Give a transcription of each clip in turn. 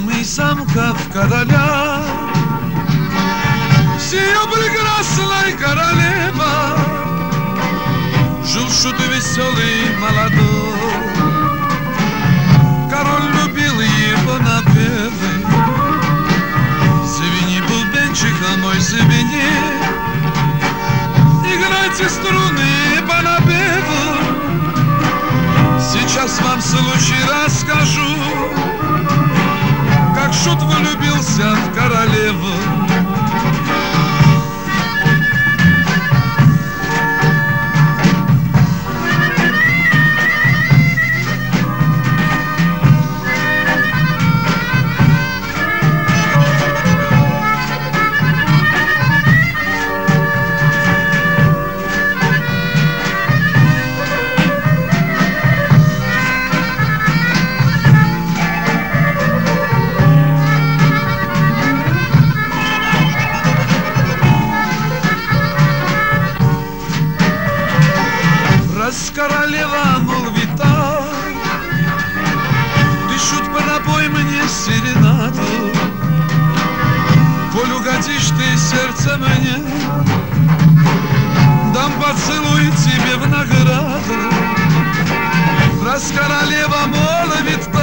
и самка в короля. Сия прекрасная королева, Жил шут веселый молодой. Король любил его напевы, Звени бубенчика мой, звени, Играйте струны по напеву, Сейчас вам случай расскажу, шут влюбился в королеву. Королева молвита Пишут по напой мне серенаду. Коль угодишь ты сердце мне. Дам поцелуй тебе в награду. Раз королева молвита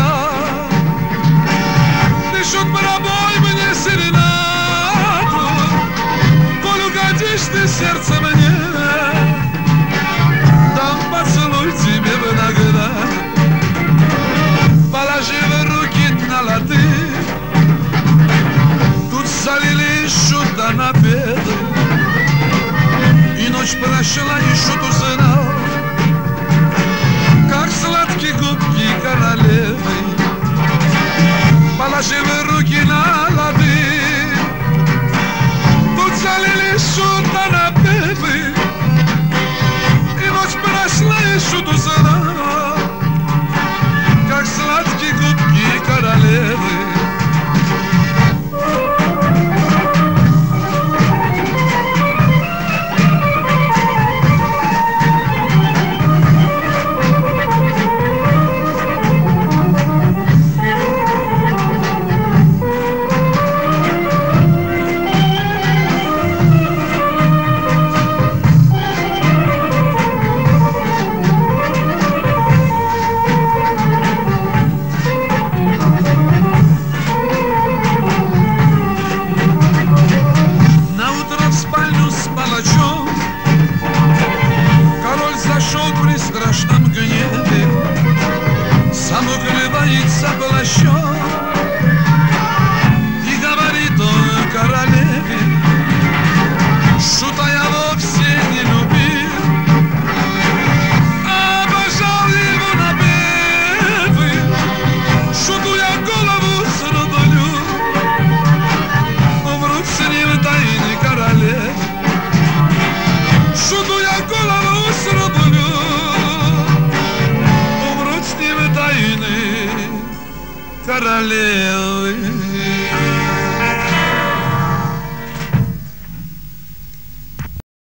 И ночь прошла, и шут karalıyor